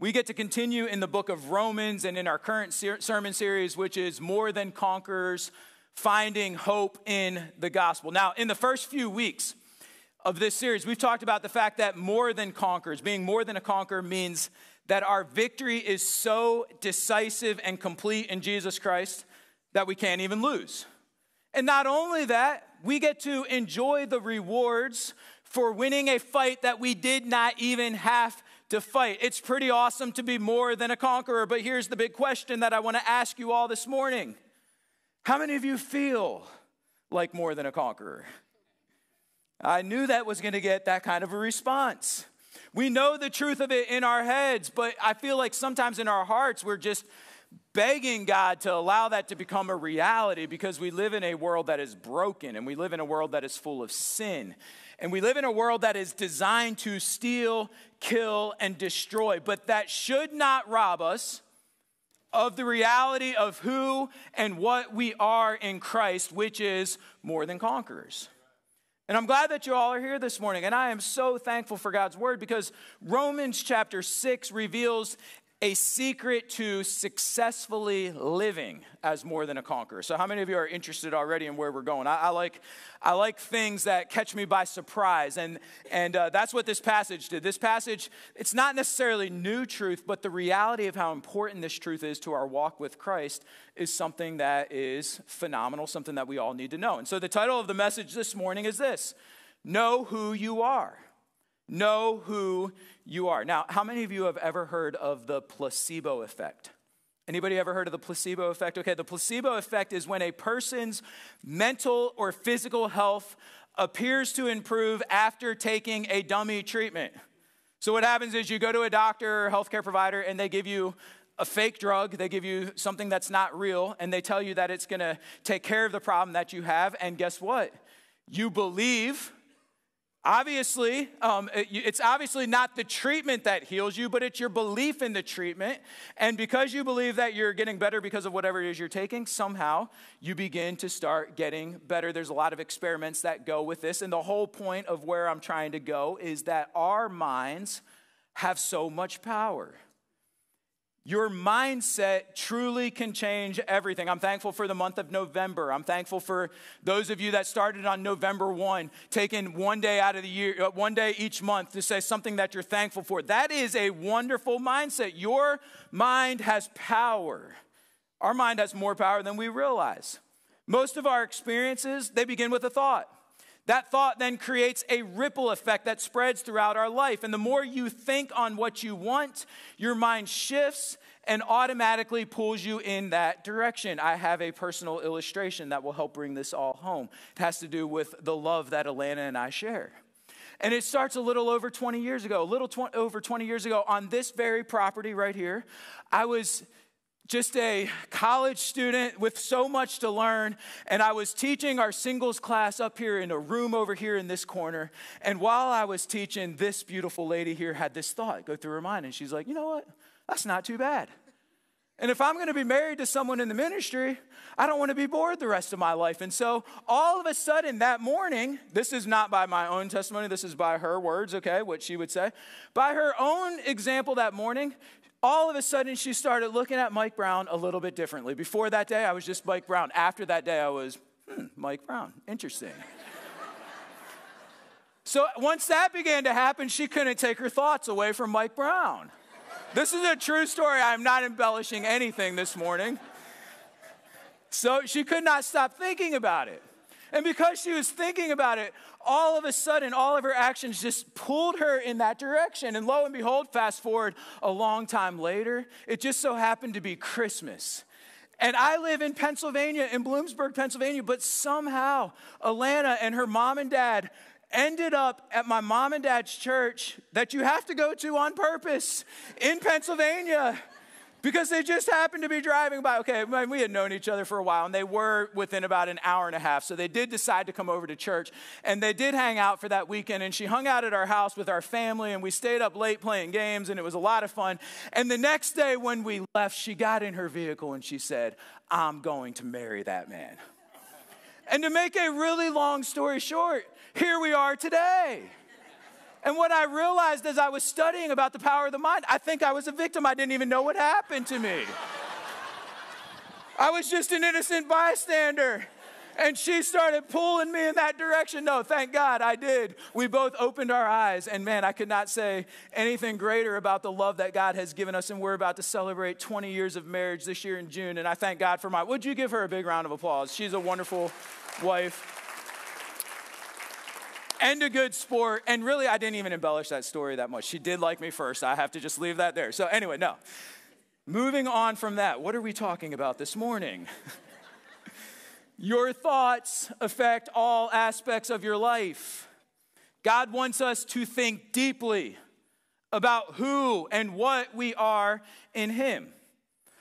we get to continue in the book of Romans and in our current ser- sermon series, which is More Than Conquerors Finding Hope in the Gospel. Now, in the first few weeks of this series, we've talked about the fact that more than conquerors, being more than a conqueror, means that our victory is so decisive and complete in Jesus Christ that we can't even lose. And not only that, we get to enjoy the rewards for winning a fight that we did not even have to fight. It's pretty awesome to be more than a conqueror, but here's the big question that I want to ask you all this morning How many of you feel like more than a conqueror? I knew that was going to get that kind of a response. We know the truth of it in our heads, but I feel like sometimes in our hearts we're just begging God to allow that to become a reality because we live in a world that is broken and we live in a world that is full of sin. And we live in a world that is designed to steal, kill, and destroy. But that should not rob us of the reality of who and what we are in Christ, which is more than conquerors. And I'm glad that you all are here this morning. And I am so thankful for God's word because Romans chapter 6 reveals a secret to successfully living as more than a conqueror. So, how many of you are interested already in where we're going? I, I like, I like things that catch me by surprise, and and uh, that's what this passage did. This passage, it's not necessarily new truth, but the reality of how important this truth is to our walk with Christ is something that is phenomenal, something that we all need to know. And so, the title of the message this morning is this: Know who you are. Know who you are. Now, how many of you have ever heard of the placebo effect? Anybody ever heard of the placebo effect? Okay, the placebo effect is when a person's mental or physical health appears to improve after taking a dummy treatment. So, what happens is you go to a doctor or healthcare provider and they give you a fake drug, they give you something that's not real, and they tell you that it's gonna take care of the problem that you have. And guess what? You believe Obviously, um, it's obviously not the treatment that heals you, but it's your belief in the treatment. And because you believe that you're getting better because of whatever it is you're taking, somehow you begin to start getting better. There's a lot of experiments that go with this. And the whole point of where I'm trying to go is that our minds have so much power. Your mindset truly can change everything. I'm thankful for the month of November. I'm thankful for those of you that started on November 1, taking one day out of the year, uh, one day each month to say something that you're thankful for. That is a wonderful mindset. Your mind has power. Our mind has more power than we realize. Most of our experiences, they begin with a thought. That thought then creates a ripple effect that spreads throughout our life. And the more you think on what you want, your mind shifts and automatically pulls you in that direction. I have a personal illustration that will help bring this all home. It has to do with the love that Alana and I share. And it starts a little over 20 years ago. A little tw- over 20 years ago, on this very property right here, I was just a college student with so much to learn. And I was teaching our singles class up here in a room over here in this corner. And while I was teaching, this beautiful lady here had this thought go through her mind. And she's like, you know what? That's not too bad. And if I'm going to be married to someone in the ministry, I don't want to be bored the rest of my life. And so all of a sudden that morning, this is not by my own testimony, this is by her words, okay, what she would say. By her own example that morning, all of a sudden she started looking at Mike Brown a little bit differently. Before that day, I was just Mike Brown. After that day, I was, hmm, Mike Brown, interesting. so once that began to happen, she couldn't take her thoughts away from Mike Brown. This is a true story. I'm not embellishing anything this morning. So she could not stop thinking about it. And because she was thinking about it, all of a sudden, all of her actions just pulled her in that direction. And lo and behold, fast forward a long time later, it just so happened to be Christmas. And I live in Pennsylvania, in Bloomsburg, Pennsylvania, but somehow Alana and her mom and dad ended up at my mom and dad's church that you have to go to on purpose in Pennsylvania because they just happened to be driving by. Okay, we had known each other for a while, and they were within about an hour and a half. So they did decide to come over to church, and they did hang out for that weekend. And she hung out at our house with our family, and we stayed up late playing games, and it was a lot of fun. And the next day, when we left, she got in her vehicle and she said, I'm going to marry that man. And to make a really long story short, here we are today. And what I realized as I was studying about the power of the mind, I think I was a victim. I didn't even know what happened to me. I was just an innocent bystander. And she started pulling me in that direction. No, thank God I did. We both opened our eyes. And man, I could not say anything greater about the love that God has given us. And we're about to celebrate 20 years of marriage this year in June. And I thank God for my. Would you give her a big round of applause? She's a wonderful wife and a good sport. And really, I didn't even embellish that story that much. She did like me first. I have to just leave that there. So, anyway, no. Moving on from that, what are we talking about this morning? your thoughts affect all aspects of your life. God wants us to think deeply about who and what we are in Him.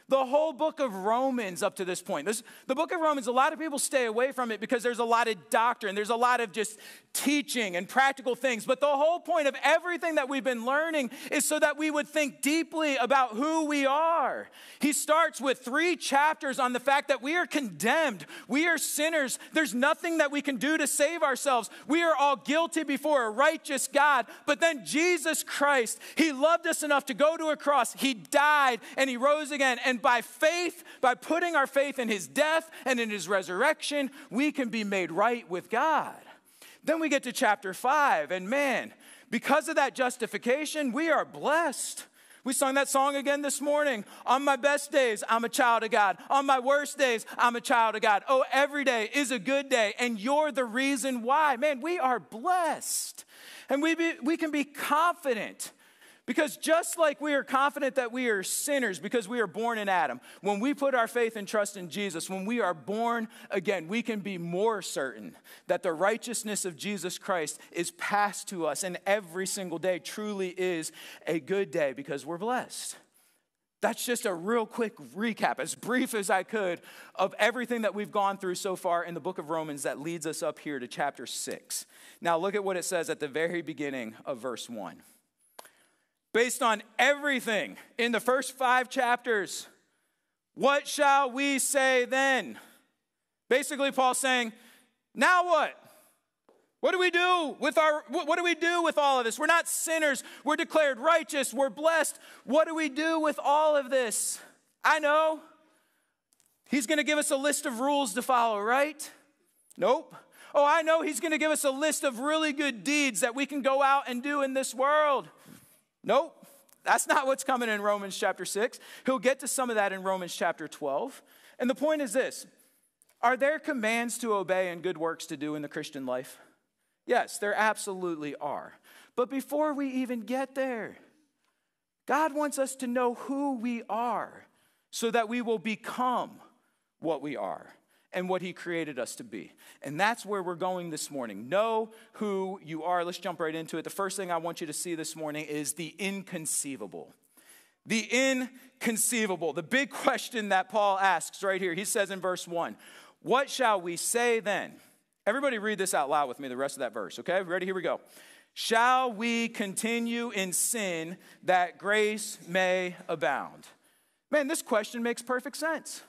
The whole book of Romans up to this point. This, the book of Romans, a lot of people stay away from it because there's a lot of doctrine, there's a lot of just teaching and practical things. But the whole point of everything that we've been learning is so that we would think deeply about who we are. He starts with three chapters on the fact that we are condemned, we are sinners. There's nothing that we can do to save ourselves. We are all guilty before a righteous God. But then Jesus Christ, He loved us enough to go to a cross. He died and He rose again. And by faith, by putting our faith in His death and in His resurrection, we can be made right with God. Then we get to chapter five, and man, because of that justification, we are blessed. We sung that song again this morning. On my best days, I'm a child of God. On my worst days, I'm a child of God. Oh, every day is a good day, and you're the reason why. Man, we are blessed. And we, be, we can be confident because just like we are confident that we are sinners because we are born in Adam, when we put our faith and trust in Jesus, when we are born again, we can be more certain that the righteousness of Jesus Christ is passed to us, and every single day truly is a good day because we're blessed. That's just a real quick recap, as brief as I could, of everything that we've gone through so far in the book of Romans that leads us up here to chapter 6. Now, look at what it says at the very beginning of verse 1 based on everything in the first five chapters. What shall we say then? Basically, Paul's saying, now what? What do we do with our what do we do with all of this? We're not sinners. We're declared righteous. We're blessed. What do we do with all of this? I know. He's going to give us a list of rules to follow, right? Nope. Oh, I know he's going to give us a list of really good deeds that we can go out and do in this world. Nope. That's not what's coming in Romans chapter 6. He'll get to some of that in Romans chapter 12. And the point is this Are there commands to obey and good works to do in the Christian life? Yes, there absolutely are. But before we even get there, God wants us to know who we are so that we will become what we are and what He created us to be. And that's where we're going this morning. Know who you are. Let's jump right into it. The first thing I want you to see this morning is the inconceivable. The inconceivable. The big question that Paul asks right here. He says in verse 1 What shall we say then? Everybody read this out loud with me, the rest of that verse, okay? Ready? Here we go. Shall we continue in sin that grace may abound? Man, this question makes perfect sense.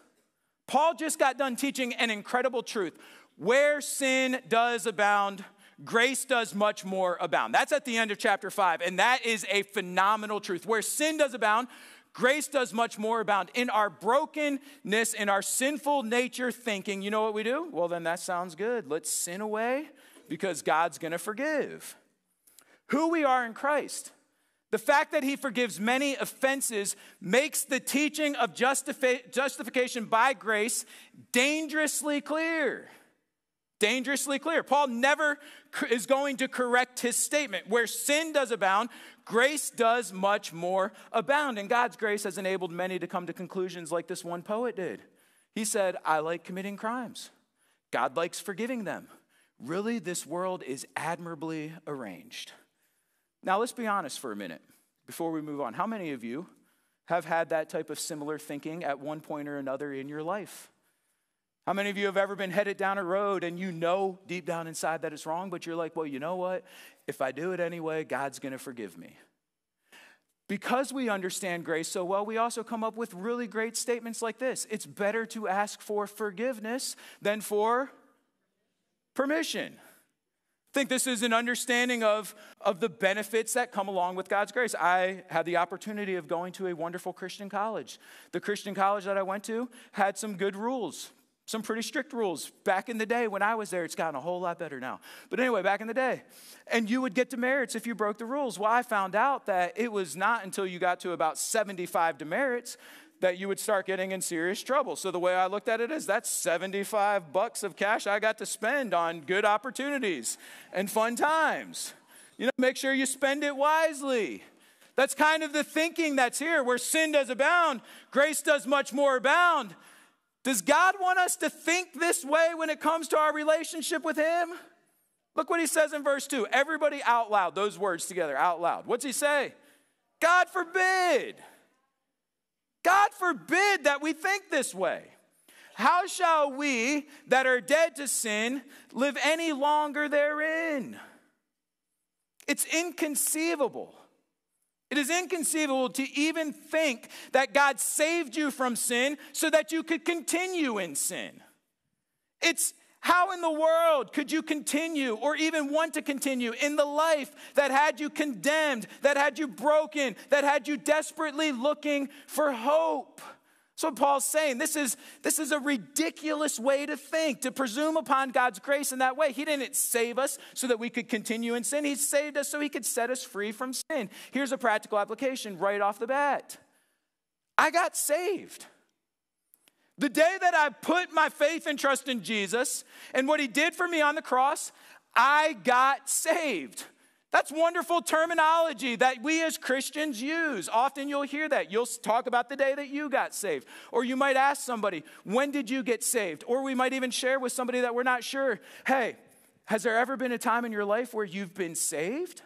Paul just got done teaching an incredible truth. Where sin does abound, grace does much more abound. That's at the end of chapter 5, and that is a phenomenal truth. Where sin does abound, grace does much more abound. In our brokenness, in our sinful nature thinking, you know what we do? Well, then that sounds good. Let's sin away because God's going to forgive. Who we are in Christ the fact that he forgives many offenses makes the teaching of justifi- justification by grace dangerously clear. Dangerously clear. Paul never is going to correct his statement. Where sin does abound, grace does much more abound. And God's grace has enabled many to come to conclusions like this one poet did. He said, I like committing crimes, God likes forgiving them. Really, this world is admirably arranged. Now, let's be honest for a minute before we move on. How many of you have had that type of similar thinking at one point or another in your life? How many of you have ever been headed down a road and you know deep down inside that it's wrong, but you're like, well, you know what? If I do it anyway, God's going to forgive me. Because we understand grace so well, we also come up with really great statements like this It's better to ask for forgiveness than for permission. Think this is an understanding of, of the benefits that come along with God's grace. I had the opportunity of going to a wonderful Christian college. The Christian college that I went to had some good rules, some pretty strict rules. Back in the day when I was there, it's gotten a whole lot better now. But anyway, back in the day. And you would get demerits if you broke the rules. Well, I found out that it was not until you got to about 75 demerits that you would start getting in serious trouble. So the way I looked at it is that's 75 bucks of cash I got to spend on good opportunities and fun times. You know, make sure you spend it wisely. That's kind of the thinking that's here. Where sin does abound, grace does much more abound. Does God want us to think this way when it comes to our relationship with Him? Look what He says in verse 2. Everybody out loud, those words together, out loud. What's He say? God forbid. God forbid that we think this way. How shall we that are dead to sin live any longer therein? It's inconceivable. It is inconceivable to even think that God saved you from sin so that you could continue in sin. It's how in the world could you continue or even want to continue in the life that had you condemned, that had you broken, that had you desperately looking for hope? So Paul's saying this is, this is a ridiculous way to think, to presume upon God's grace in that way. He didn't save us so that we could continue in sin. He saved us so he could set us free from sin. Here's a practical application right off the bat. I got saved. The day that I put my faith and trust in Jesus and what he did for me on the cross, I got saved. That's wonderful terminology that we as Christians use. Often you'll hear that. You'll talk about the day that you got saved. Or you might ask somebody, when did you get saved? Or we might even share with somebody that we're not sure, hey, has there ever been a time in your life where you've been saved?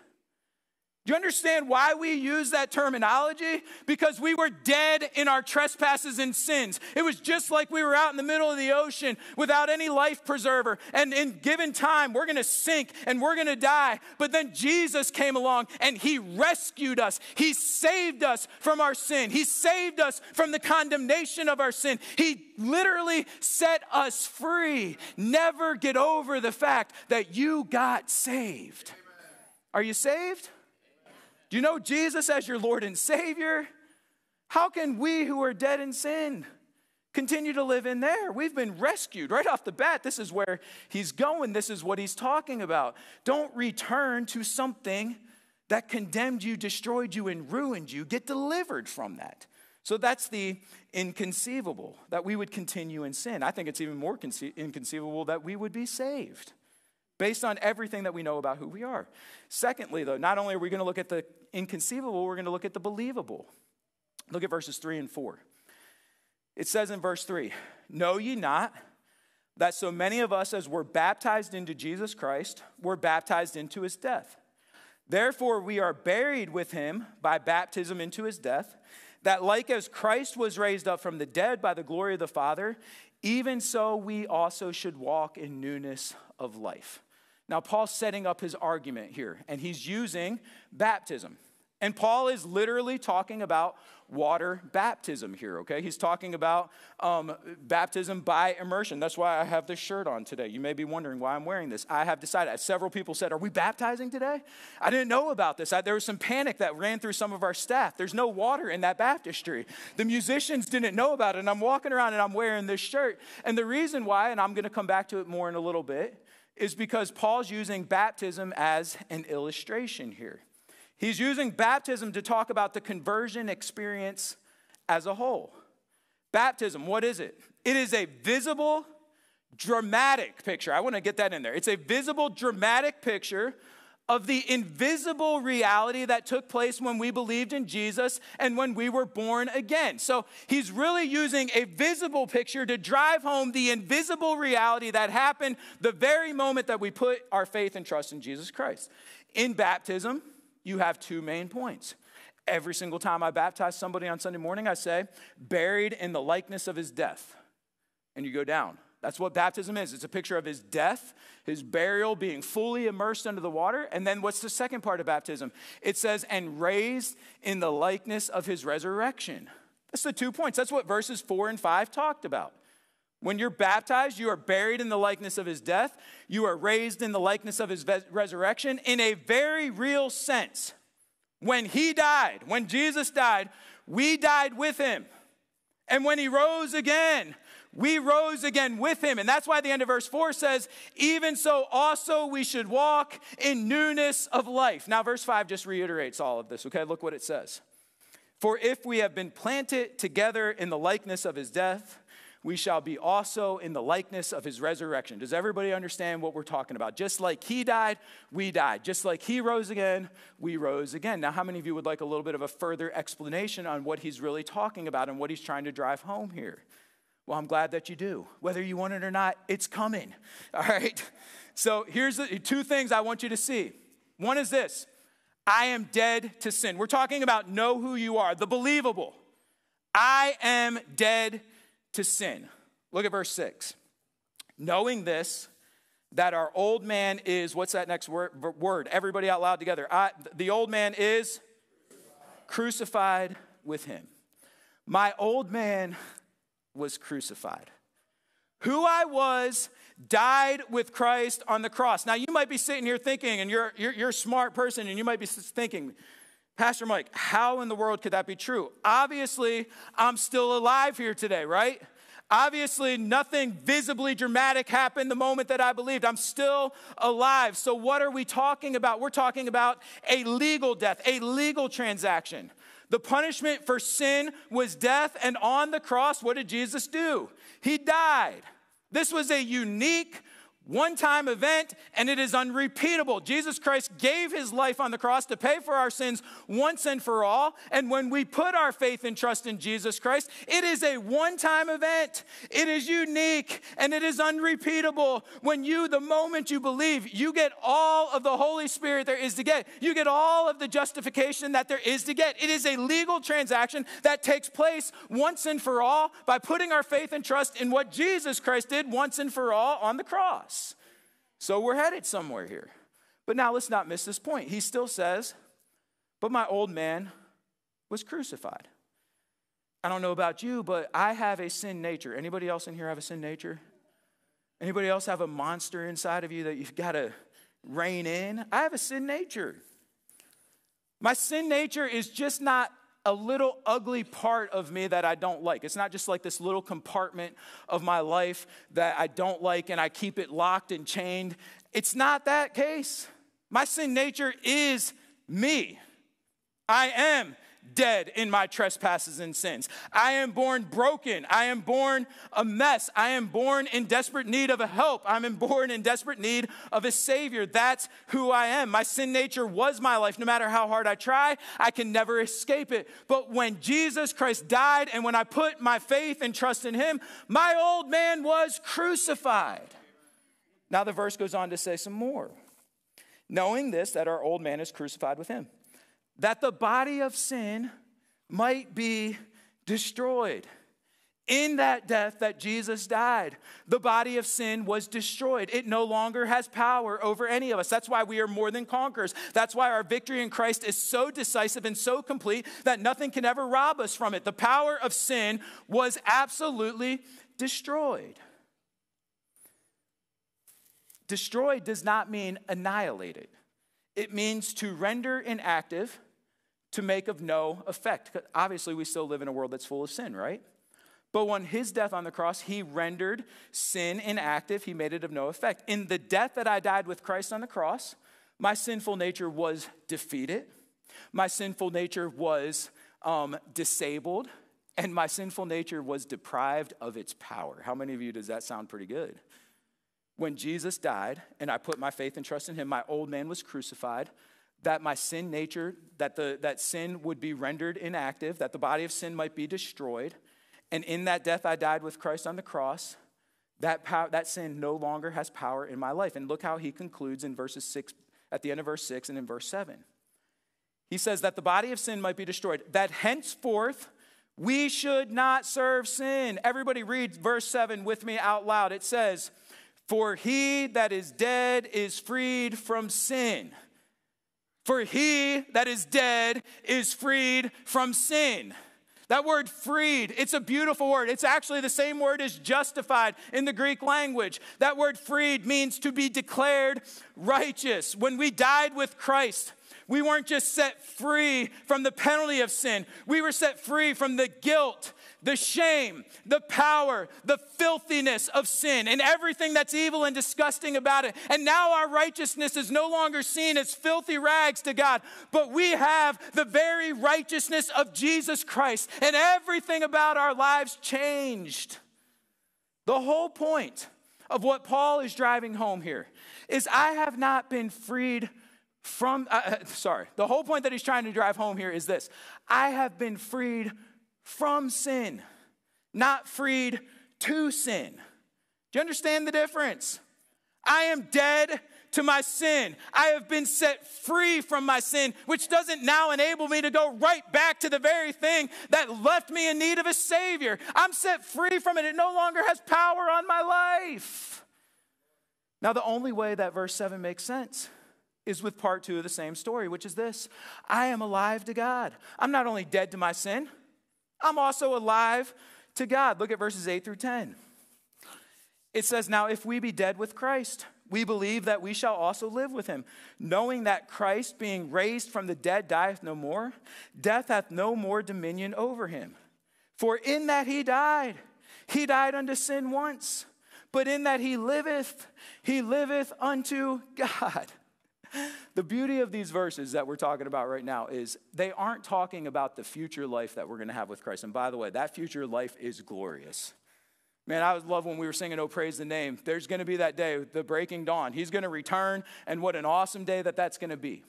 Do you understand why we use that terminology? Because we were dead in our trespasses and sins. It was just like we were out in the middle of the ocean without any life preserver. And in given time, we're going to sink and we're going to die. But then Jesus came along and he rescued us. He saved us from our sin. He saved us from the condemnation of our sin. He literally set us free. Never get over the fact that you got saved. Are you saved? Do you know Jesus as your Lord and Savior? How can we who are dead in sin continue to live in there? We've been rescued right off the bat. This is where he's going, this is what he's talking about. Don't return to something that condemned you, destroyed you, and ruined you. Get delivered from that. So that's the inconceivable that we would continue in sin. I think it's even more conce- inconceivable that we would be saved based on everything that we know about who we are. Secondly, though, not only are we going to look at the inconceivable, we're going to look at the believable. Look at verses 3 and 4. It says in verse 3 Know ye not that so many of us as were baptized into Jesus Christ were baptized into his death? Therefore, we are buried with him by baptism into his death, that like as Christ was raised up from the dead by the glory of the Father, even so we also should walk in newness of life. Now, Paul's setting up his argument here, and he's using baptism. And Paul is literally talking about water baptism here, okay? He's talking about um, baptism by immersion. That's why I have this shirt on today. You may be wondering why I'm wearing this. I have decided, several people said, Are we baptizing today? I didn't know about this. I, there was some panic that ran through some of our staff. There's no water in that baptistry. The musicians didn't know about it, and I'm walking around and I'm wearing this shirt. And the reason why, and I'm going to come back to it more in a little bit, is because Paul's using baptism as an illustration here. He's using baptism to talk about the conversion experience as a whole. Baptism, what is it? It is a visible, dramatic picture. I want to get that in there. It's a visible, dramatic picture of the invisible reality that took place when we believed in Jesus and when we were born again. So he's really using a visible picture to drive home the invisible reality that happened the very moment that we put our faith and trust in Jesus Christ. In baptism, you have two main points. Every single time I baptize somebody on Sunday morning, I say, buried in the likeness of his death. And you go down. That's what baptism is. It's a picture of his death, his burial, being fully immersed under the water. And then what's the second part of baptism? It says, and raised in the likeness of his resurrection. That's the two points. That's what verses four and five talked about. When you're baptized, you are buried in the likeness of his death. You are raised in the likeness of his resurrection in a very real sense. When he died, when Jesus died, we died with him. And when he rose again, we rose again with him. And that's why the end of verse 4 says, Even so, also we should walk in newness of life. Now, verse 5 just reiterates all of this, okay? Look what it says. For if we have been planted together in the likeness of his death, we shall be also in the likeness of his resurrection. Does everybody understand what we're talking about? Just like he died, we died. Just like he rose again, we rose again. Now, how many of you would like a little bit of a further explanation on what he's really talking about and what he's trying to drive home here? Well, I'm glad that you do. Whether you want it or not, it's coming. All right? So here's the two things I want you to see. One is this I am dead to sin. We're talking about know who you are, the believable. I am dead to sin. Look at verse 6. Knowing this, that our old man is, what's that next word? word? Everybody out loud together. I, the old man is crucified with him. My old man was crucified. Who I was died with Christ on the cross. Now, you might be sitting here thinking, and you're, you're, you're a smart person, and you might be thinking, Pastor Mike, how in the world could that be true? Obviously, I'm still alive here today, right? Obviously, nothing visibly dramatic happened the moment that I believed. I'm still alive. So, what are we talking about? We're talking about a legal death, a legal transaction. The punishment for sin was death, and on the cross, what did Jesus do? He died. This was a unique one time event and it is unrepeatable. Jesus Christ gave his life on the cross to pay for our sins once and for all. And when we put our faith and trust in Jesus Christ, it is a one time event. It is unique and it is unrepeatable. When you, the moment you believe, you get all of the Holy Spirit there is to get. You get all of the justification that there is to get. It is a legal transaction that takes place once and for all by putting our faith and trust in what Jesus Christ did once and for all on the cross. So we're headed somewhere here. But now let's not miss this point. He still says, But my old man was crucified. I don't know about you, but I have a sin nature. Anybody else in here have a sin nature? Anybody else have a monster inside of you that you've got to rein in? I have a sin nature. My sin nature is just not a little ugly part of me that I don't like. It's not just like this little compartment of my life that I don't like and I keep it locked and chained. It's not that case. My sin nature is me. I am dead in my trespasses and sins. I am born broken. I am born a mess. I am born in desperate need of a help. I'm born in desperate need of a Savior. That's who I am. My sin nature was my life. No matter how hard I try, I can never escape it. But when Jesus Christ died and when I put my faith and trust in Him, my old man was crucified. Now the verse goes on to say some more. Knowing this, that our old man is crucified with Him that the body of sin might be destroyed. In that death that Jesus died, the body of sin was destroyed. It no longer has power over any of us. That's why we are more than conquerors. That's why our victory in Christ is so decisive and so complete that nothing can ever rob us from it. The power of sin was absolutely destroyed. Destroyed does not mean annihilated, it means to render inactive to make of no effect. Obviously, we still live in a world that's full of sin, right? But when his death on the cross, he rendered sin inactive, he made it of no effect. In the death that I died with Christ on the cross, my sinful nature was defeated, my sinful nature was um, disabled, and my sinful nature was deprived of its power. How many of you does that sound pretty good? When Jesus died and I put my faith and trust in him, my old man was crucified that my sin nature, that, the, that sin would be rendered inactive, that the body of sin might be destroyed. And in that death, I died with Christ on the cross. That, power, that sin no longer has power in my life. And look how he concludes in verses six, at the end of verse six and in verse seven. He says that the body of sin might be destroyed, that henceforth we should not serve sin. Everybody read verse seven with me out loud. It says, For he that is dead is freed from sin. For he that is dead is freed from sin. That word freed, it's a beautiful word. It's actually the same word as justified in the Greek language. That word freed means to be declared righteous. When we died with Christ, we weren't just set free from the penalty of sin, we were set free from the guilt the shame, the power, the filthiness of sin, and everything that's evil and disgusting about it. And now our righteousness is no longer seen as filthy rags to God, but we have the very righteousness of Jesus Christ, and everything about our lives changed. The whole point of what Paul is driving home here is I have not been freed from, uh, uh sorry, the whole point that he's trying to drive home here is this I have been freed from sin, not freed to sin. Do you understand the difference? I am dead to my sin. I have been set free from my sin, which doesn't now enable me to go right back to the very thing that left me in need of a Savior. I'm set free from it. It no longer has power on my life. Now, the only way that verse 7 makes sense is with part two of the same story, which is this I am alive to God. I'm not only dead to my sin, I'm also alive to God. Look at verses 8 through 10. It says, Now if we be dead with Christ, we believe that we shall also live with him, knowing that Christ, being raised from the dead, dieth no more. Death hath no more dominion over him. For in that he died, he died unto sin once, but in that he liveth, he liveth unto God. the beauty of these verses that we're talking about right now is they aren't talking about the future life that we're going to have with Christ. And by the way, that future life is glorious. Man, I love when we were singing, Oh, praise the name. There's going to be that day, the breaking dawn. He's going to return, and what an awesome day that that's going to be.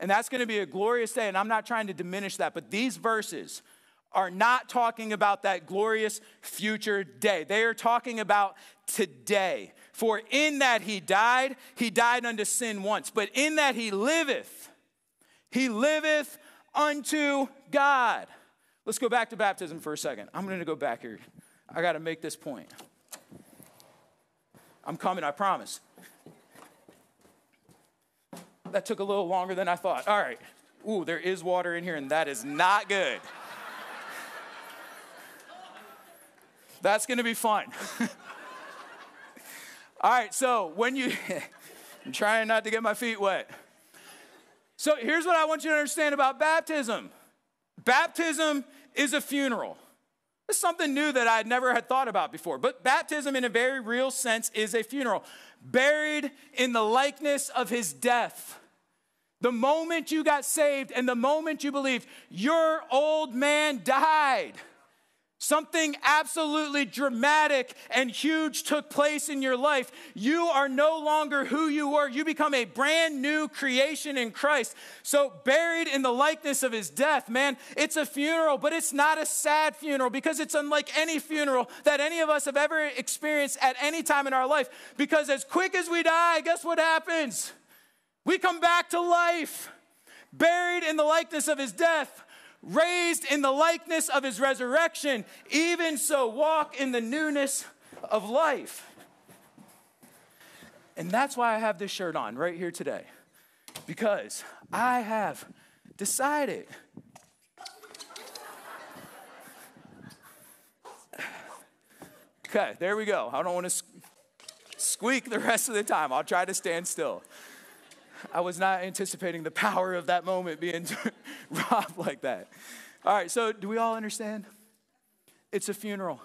And that's going to be a glorious day, and I'm not trying to diminish that, but these verses are not talking about that glorious future day. They are talking about today. For in that he died, he died unto sin once, but in that he liveth, he liveth unto God. Let's go back to baptism for a second. I'm going to go back here. I got to make this point. I'm coming, I promise. That took a little longer than I thought. All right. Ooh, there is water in here, and that is not good. That's going to be fun. All right, so when you, I'm trying not to get my feet wet. So here's what I want you to understand about baptism baptism is a funeral. It's something new that I never had thought about before. But baptism, in a very real sense, is a funeral, buried in the likeness of his death. The moment you got saved and the moment you believed, your old man died. Something absolutely dramatic and huge took place in your life. You are no longer who you were. You become a brand new creation in Christ. So, buried in the likeness of his death, man, it's a funeral, but it's not a sad funeral because it's unlike any funeral that any of us have ever experienced at any time in our life. Because as quick as we die, guess what happens? We come back to life, buried in the likeness of his death raised in the likeness of his resurrection, even so walk in the newness of life. And that's why I have this shirt on right here today, because I have decided. Okay, there we go. I don't want to squeak the rest of the time. I'll try to stand still. I was not anticipating the power of that moment being robbed like that. All right, so do we all understand? It's a funeral,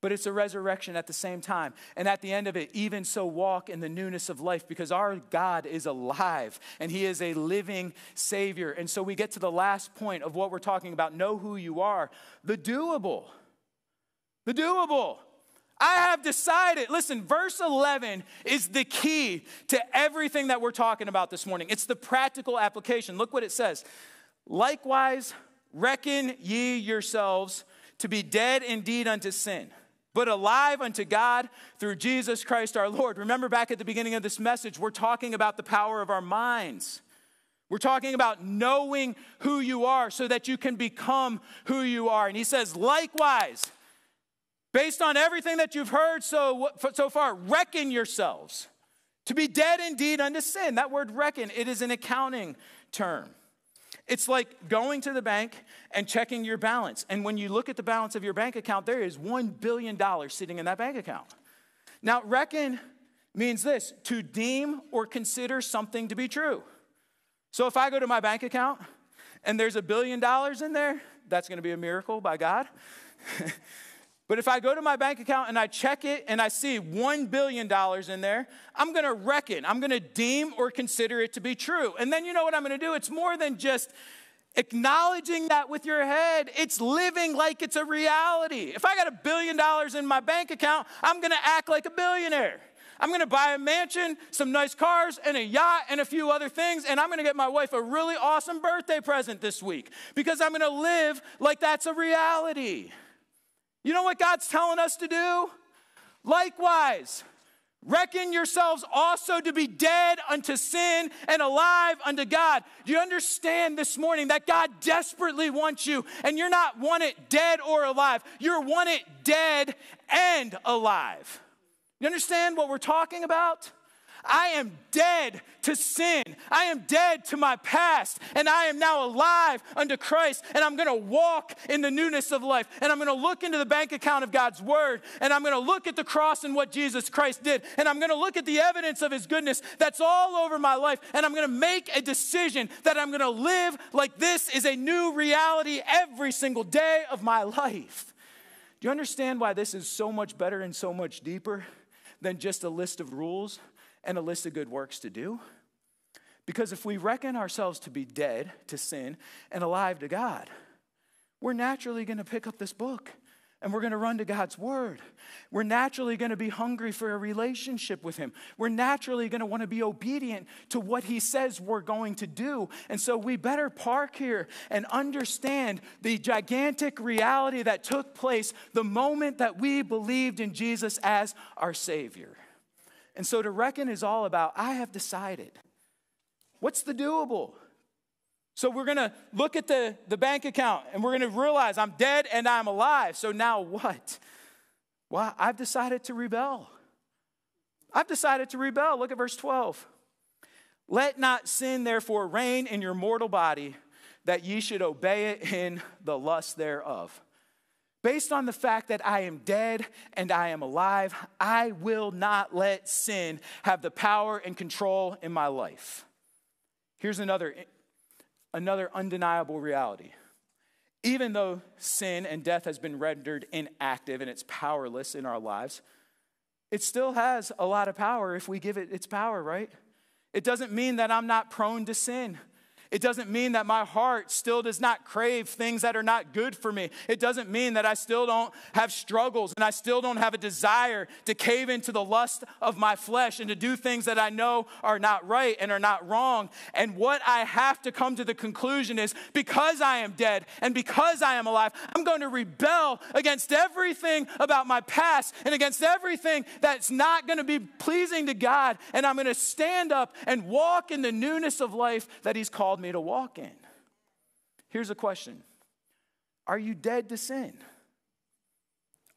but it's a resurrection at the same time. And at the end of it, even so, walk in the newness of life because our God is alive and He is a living Savior. And so we get to the last point of what we're talking about know who you are, the doable. The doable. I have decided. Listen, verse 11 is the key to everything that we're talking about this morning. It's the practical application. Look what it says. Likewise, reckon ye yourselves to be dead indeed unto sin, but alive unto God through Jesus Christ our Lord. Remember back at the beginning of this message, we're talking about the power of our minds. We're talking about knowing who you are so that you can become who you are. And he says, likewise, Based on everything that you've heard so, so far, reckon yourselves to be dead indeed unto sin. That word reckon, it is an accounting term. It's like going to the bank and checking your balance. And when you look at the balance of your bank account, there is $1 billion sitting in that bank account. Now, reckon means this to deem or consider something to be true. So if I go to my bank account and there's a billion dollars in there, that's going to be a miracle by God. but if I go to my bank account and I check it and I see $1 billion in there, I'm to reckon, I'm to deem or consider it to be true. And then you know what I'm to do? It's more than just acknowledging that with your head, it's living like it's a reality. If I got a billion dollars in my bank account, I'm to act like a billionaire. I'm gonna buy a mansion, some nice cars, and a yacht, and a few other things, and I'm gonna get my wife a really awesome birthday present this week because I'm gonna live like that's a reality. You know what God's telling us to do? Likewise, reckon yourselves also to be dead unto sin and alive unto God. Do you understand this morning that God desperately wants you, and you're not one it dead or alive, you're one it dead and alive. You understand what we're talking about? I am dead to sin. I am dead to my past, and I am now alive unto Christ. And I'm gonna walk in the newness of life. And I'm gonna look into the bank account of God's word. And I'm gonna look at the cross and what Jesus Christ did. And I'm gonna look at the evidence of his goodness that's all over my life. And I'm gonna make a decision that I'm gonna live like this is a new reality every single day of my life. Do you understand why this is so much better and so much deeper? Than just a list of rules and a list of good works to do. Because if we reckon ourselves to be dead to sin and alive to God, we're naturally going to pick up this book and we're going to run to God's word. We're naturally going to be hungry for a relationship with Him. We're naturally going to want to be obedient to what He says we're going to do. And so we better park here and understand the gigantic reality that took place the moment that we believed in Jesus as our Savior. And so to reckon is all about I have decided. What's the doable? So we're gonna look at the, the bank account and we're gonna realize I'm dead and I'm alive. So now what? Well, I've decided to rebel. I've decided to rebel. Look at verse 12. Let not sin therefore reign in your mortal body, that ye should obey it in the lust thereof. Based on the fact that I am dead and I am alive, I will not let sin have the power and control in my life. Here's another another undeniable reality. Even though sin and death has been rendered inactive and it's powerless in our lives, it still has a lot of power if we give it its power, right? It doesn't mean that I'm not prone to sin. It doesn't mean that my heart still does not crave things that are not good for me. It doesn't mean that I still don't have struggles and I still don't have a desire to cave into the lust of my flesh and to do things that I know are not right and are not wrong. And what I have to come to the conclusion is because I am dead and because I am alive, I'm going to rebel against everything about my past and against everything that's not going to be pleasing to God. And I'm going to stand up and walk in the newness of life that He's called called me to walk in. Here's a question Are you dead to sin?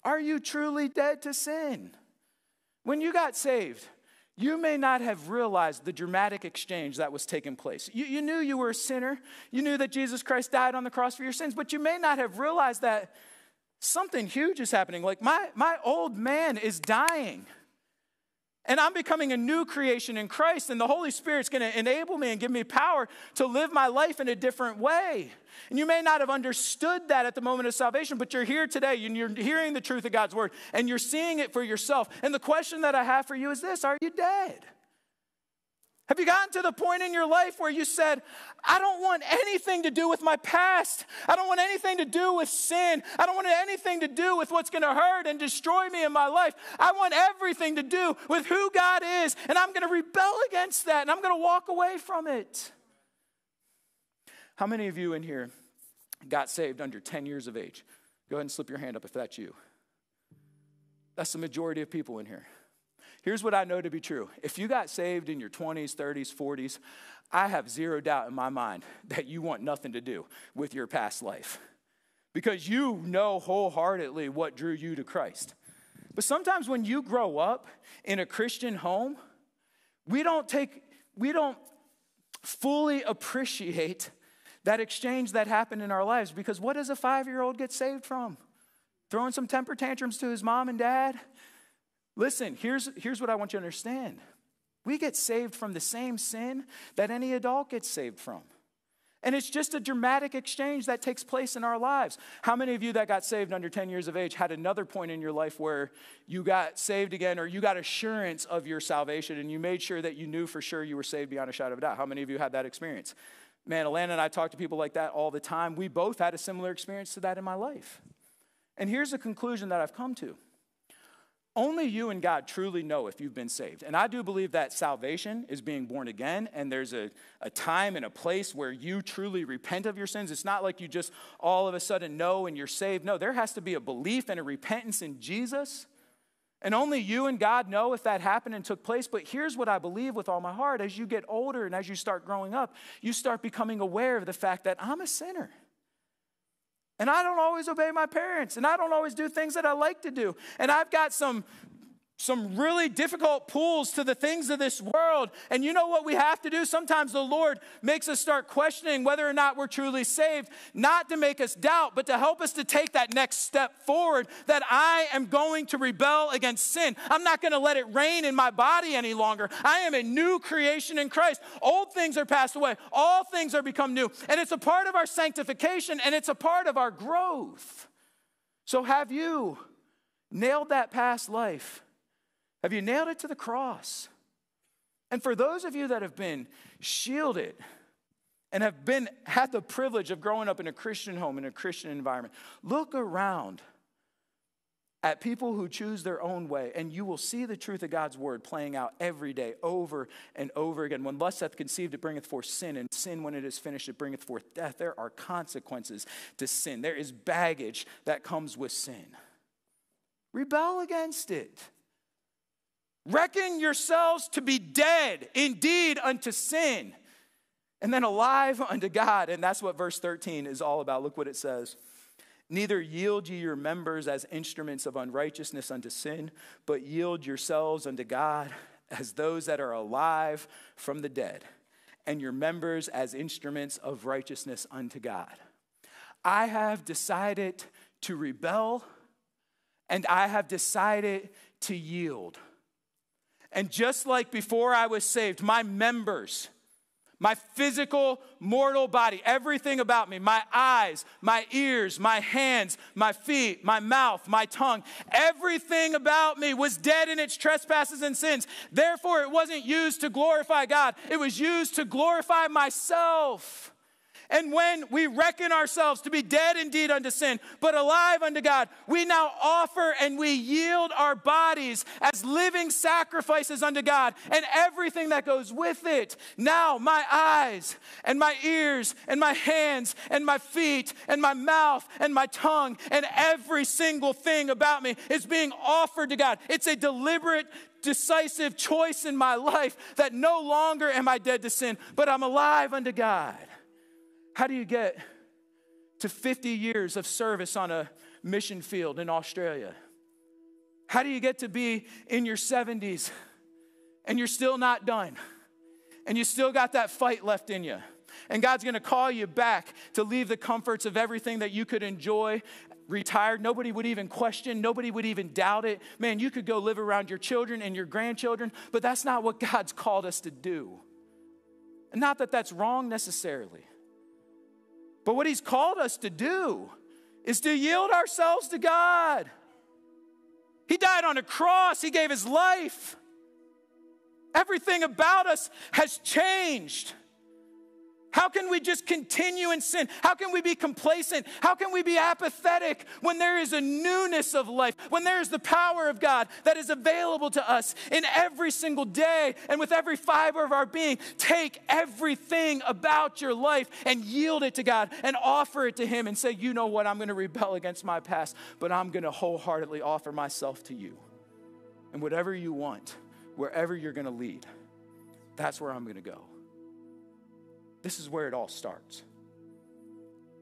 Are you truly dead to sin? When you got saved, you may not have realized the dramatic exchange that was taking place. You, you, knew you were a sinner. You knew that Jesus Christ died on the cross for your sins, but you may not have realized that something huge is happening. Like, my, my old man is dying. And I'm becoming a new creation in Christ, and the Holy Spirit's going to enable me and give me power to live my life in a different way. And you may not have understood that at the moment of salvation, but you're here today and you're hearing the truth of God's word and you're seeing it for yourself. And the question that I have for you is this Are you dead? Have you gotten to the point in your life where you said, I don't want anything to do with my past. I don't want anything to do with sin. I don't want anything to do with what's going to hurt and destroy me in my life. I want everything to do with who God is, and I'm going to rebel against that, and I'm going to walk away from it. How many of you in here got saved under 10 years of age? Go ahead and slip your hand up if that's you. That's the majority of people in here. Here's what I know to be true. If you got saved in your 20s, 30s, 40s, I have zero doubt in my mind that you want nothing to do with your past life because you know wholeheartedly what drew you to Christ. But sometimes when you grow up in a Christian home, we don't take, we don't fully appreciate that exchange that happened in our lives. Because what does a five year old get saved from? Throwing some temper tantrums to his mom and dad? Listen, here's, here's what I want you to understand we get saved from the same sin that any adult gets saved from. And it's just a dramatic exchange that takes place in our lives. How many of you that got saved under 10 years of age had another point in your life where you got saved again or you got assurance of your salvation and you made sure that you knew for sure you were saved beyond a shadow of a doubt? How many of you had that experience? Man, Alana and I talk to people like that all the time. We both had a similar experience to that in my life. And here's the conclusion that I've come to only you and God truly know if you've been saved. And I do believe that salvation is being born again, and there's a, a time and a place where you truly repent of your sins. It's not like you just all of a sudden know and you're saved. No, there has to be a belief and a repentance in Jesus. And only you and God know if that happened and took place. But here's what I believe with all my heart as you get older and as you start growing up, you start becoming aware of the fact that I'm a sinner. And I don't always obey my parents, and I don't always do things that I like to do. And I've got some some really difficult pulls to the things of this world. And you know what we have to do? Sometimes the Lord makes us start questioning whether or not we're truly saved, not to make us doubt, but to help us to take that next step forward that I am going to rebel against sin. I'm not going to let it reign in my body any longer. I am a new creation in Christ. Old things are passed away, all things are become new. And it's a part of our sanctification and it's a part of our growth. So, have you nailed that past life? Have you nailed it to the cross? And for those of you that have been shielded and have been had the privilege of growing up in a Christian home, in a Christian environment, look around at people who choose their own way, and you will see the truth of God's word playing out every day, over and over again. When lust hath conceived, it bringeth forth sin, and sin, when it is finished, it bringeth forth death. There are consequences to sin, there is baggage that comes with sin. Rebel against it. Reckon yourselves to be dead indeed unto sin, and then alive unto God. And that's what verse 13 is all about. Look what it says. Neither yield ye your members as instruments of unrighteousness unto sin, but yield yourselves unto God as those that are alive from the dead, and your members as instruments of righteousness unto God. I have decided to rebel, and I have decided to yield. And just like before I was saved, my members, my physical, mortal body, everything about me, my eyes, my ears, my hands, my feet, my mouth, my tongue, everything about me was dead in its trespasses and sins. Therefore, it wasn't used to glorify God, it was used to glorify myself. And when we reckon ourselves to be dead indeed unto sin, but alive unto God, we now offer and we yield our bodies as living sacrifices unto God and everything that goes with it. Now, my eyes and my ears and my hands and my feet and my mouth and my tongue and every single thing about me is being offered to God. It's a deliberate decisive choice in my life that no longer am I dead to sin, but I'm alive unto God. How do you get to 50 years of service on a mission field in Australia? How do you get to be in your 70s and you're still not done? And you still got that fight left in you. And God's gonna call you back to leave the comforts of everything that you could enjoy retired. Nobody would even question, nobody would even doubt it. Man, you could go live around your children and your grandchildren, but that's not what God's called us to do. Not that that's wrong necessarily. But what He's called us to do is to yield ourselves to God. He died on a cross, He gave His life. Everything about us has changed. How can we just continue in sin? How can we be complacent? How can we be apathetic when there is a newness of life, when there is the power of God that is available to us in every single day and with every fiber of our being? Take everything about your life and yield it to God and offer it to Him and say, you know what, I'm going to rebel against my past, but I'm going to wholeheartedly offer myself to you. And whatever you want, wherever you're going to lead, that's where I'm going to go. This is where it all starts.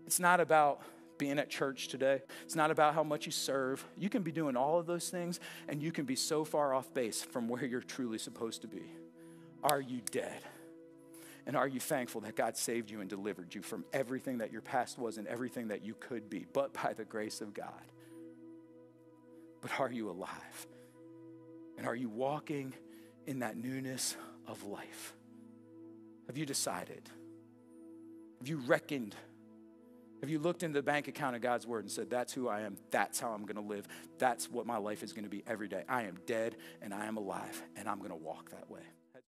It's not about being at church today. It's not about how much you serve. You can be doing all of those things and you can be so far off base from where you're truly supposed to be. Are you dead? And are you thankful that God saved you and delivered you from everything that your past was and everything that you could be, but by the grace of God? But are you alive? And are you walking in that newness of life? Have you decided? Have you reckoned? Have you looked in the bank account of God's word and said, That's who I am. That's how I'm going to live. That's what my life is going to be every day. I am dead and I am alive, and I'm going to walk that way.